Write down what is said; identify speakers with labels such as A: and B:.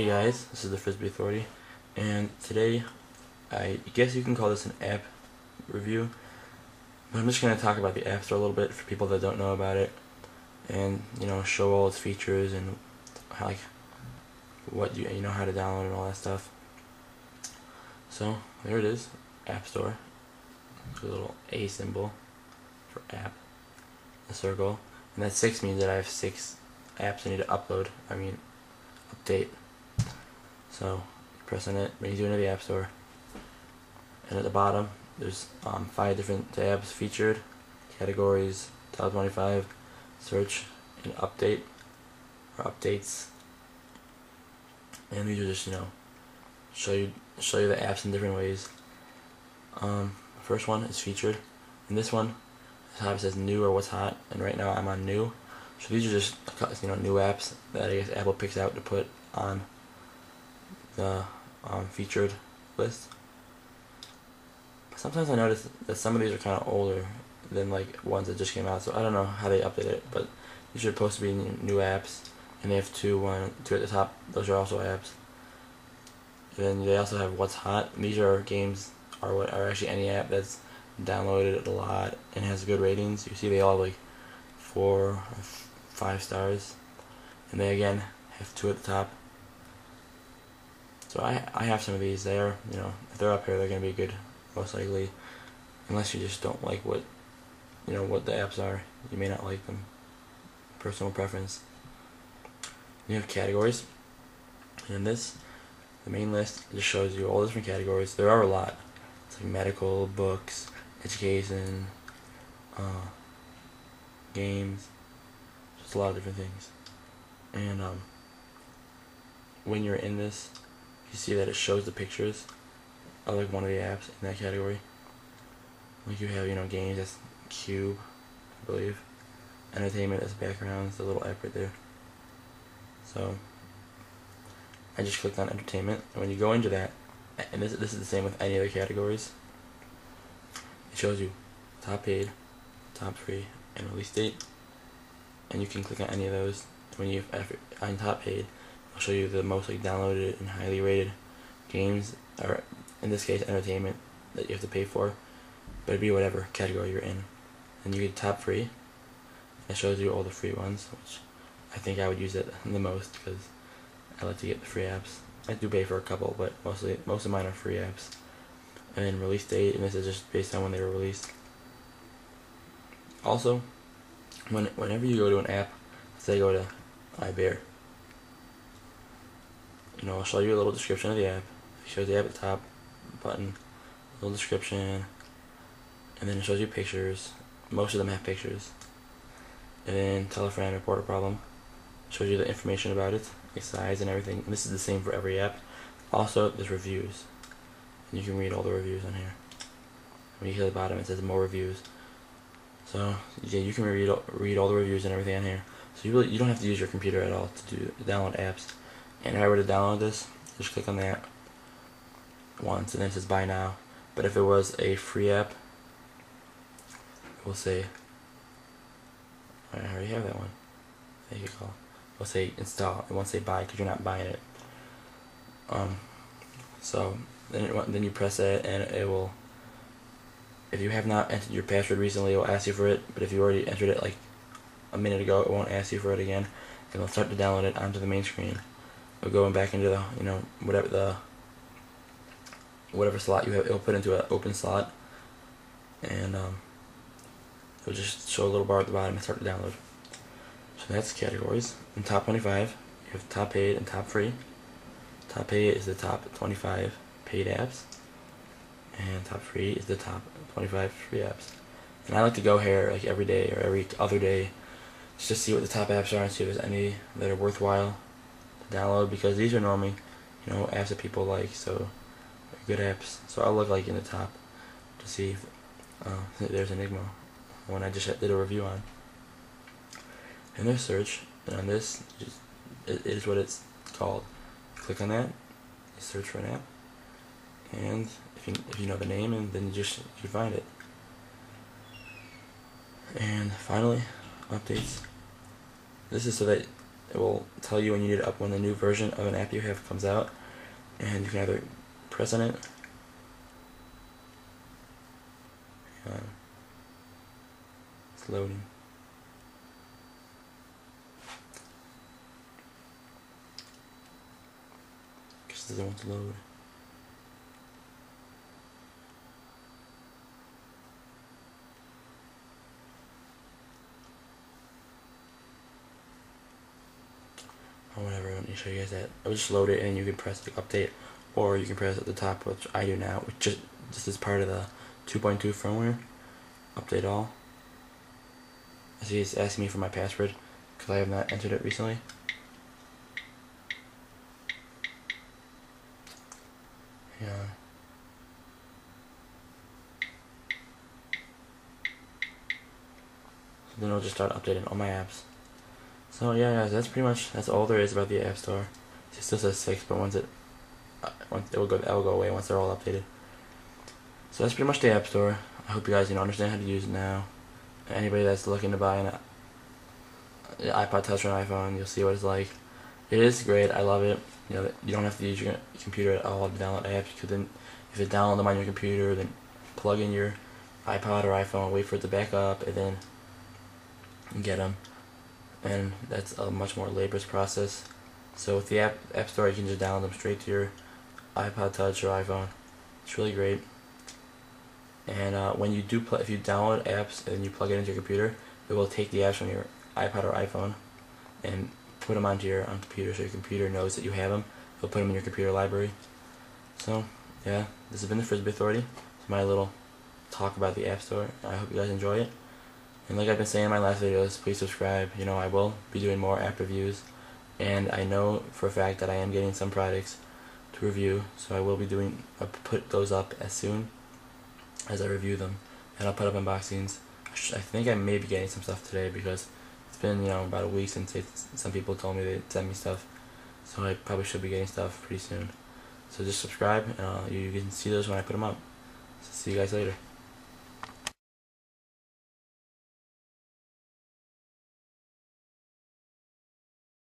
A: Hey guys, this is the Frisbee Authority, and today, I guess you can call this an app review, but I'm just going to talk about the App Store a little bit for people that don't know about it, and, you know, show all its features and, how, like, what you, you know, how to download and all that stuff. So, there it is, App Store, a little A symbol for app, a circle, and that 6 means that I have 6 apps I need to upload, I mean, update. So press on it, brings you into the App Store. And at the bottom, there's um, five different tabs featured, categories, top 25, search, and update, or updates. And these are just, you know, show you show you the apps in different ways. Um, first one is featured, and this one, top says new or what's hot, and right now I'm on new. So these are just you know new apps that I guess Apple picks out to put on the um, featured list. Sometimes I notice that some of these are kind of older than like ones that just came out, so I don't know how they update it, but these are supposed to be new apps, and they have two, one, two at the top. Those are also apps. And then they also have what's hot. These are games, are what are actually any app that's downloaded a lot and has good ratings. You see, they all have like four or five stars, and they again have two at the top. So I I have some of these there. You know, if they're up here, they're gonna be good, most likely. Unless you just don't like what, you know, what the apps are, you may not like them. Personal preference. You have categories, and this, the main list just shows you all the different categories. There are a lot. It's like medical, books, education, uh, games, just a lot of different things. And um, when you're in this, you see that it shows the pictures of like one of the apps in that category. Like you have, you know, games that's Cube, I believe. Entertainment as background, the little app right there. So I just clicked on entertainment, and when you go into that, and this this is the same with any other categories. It shows you top paid, top free, and release date, and you can click on any of those. When you have on top paid, I'll show you the most like downloaded and highly rated games, or in this case, entertainment that you have to pay for. But it'd be whatever category you're in. And you get top free. It shows you all the free ones, which I think I would use it the most because I like to get the free apps. I do pay for a couple, but mostly most of mine are free apps. And then release date, and this is just based on when they were released. Also, when whenever you go to an app, say go to iBeer, you know, I'll show you a little description of the app. It shows the app at the top, button, little description, and then it shows you pictures. Most of them have pictures. And then tell a friend, report a problem. Shows you the information about it, the size and everything. And this is the same for every app. Also, there's reviews. And you can read all the reviews on here. When you hit the bottom, it says more reviews. So yeah, you can read read all the reviews and everything on here. So you really you don't have to use your computer at all to do download apps. And if I were to download this, just click on that once, and then it says buy now. But if it was a free app, it will say. I already have that one. Thank you, call. It will say install. It won't say buy because you're not buying it. Um. So then it, then you press it and it will if you have not entered your password recently, it will ask you for it. But if you already entered it like a minute ago, it won't ask you for it again. And it'll start to download it onto the main screen. It'll go back into the you know whatever the whatever slot you have. It'll put into an open slot, and um, it'll just show a little bar at the bottom and start to download. So that's categories. In top 25, you have top paid and top free. Top paid is the top 25 paid apps and top free is the top 25 free apps. And I like to go here like every day or every other day just to see what the top apps are and see if there's any that are worthwhile download because these are normally, you know, apps that people like, so good apps. So I'll look like in the top to see if uh, there's Enigma, one I just did a review on. And there's search, and on this, just, it, is what it's called. Click on that, search for an app, and if you, if you know the name and then you just you find it and finally updates this is so that it will tell you when you need to up when the new version of an app you have comes out, and you can either press on it. Um, it's loading. Because it doesn't want to load. Or whatever. Let me show you guys that. I'll just load it and you can press the update, or you can press at the top, which I do now, which just this is part of the 2.2 firmware. Update all. See, it's asking me for my password because I have not entered it recently. Yeah. So then it'll just start updating all my apps. So yeah, guys, that's pretty much that's all there is about the App Store. It still says six, but once it uh, once it will go it will go away once they're all updated. So that's pretty much the App Store. I hope you guys you know understand how to use it now. Anybody that's looking to buy an, an iPod Touch or an iPhone, you'll see what it's like. It is great. I love it. You know, you don't have to use your computer at all to download apps. You could then, if you download them on your computer, then plug in your iPod or iPhone, wait for it to back up, and then get them and that's a much more laborious process. So with the app App Store, you can just download them straight to your iPod Touch or iPhone. It's really great. And uh, when you do, if you download apps and you plug it into your computer, it will take the apps from your iPod or iPhone and put them onto your on computer, so your computer knows that you have them. It'll put them in your computer library. So yeah, this has been the Frisbee Authority. It's my little talk about the App Store. I hope you guys enjoy it. And like I've been saying in my last videos, please subscribe. You know, I will be doing more app reviews. And I know for a fact that I am getting some products to review. So I will be doing, I'll put those up as soon as I review them. And I'll put up unboxings. I think I may be getting some stuff today because it's been, you know, about a week since some people told me they'd send me stuff. So I probably should be getting stuff pretty soon. So just subscribe and uh, you, you can see those when I put them up. So see you guys later.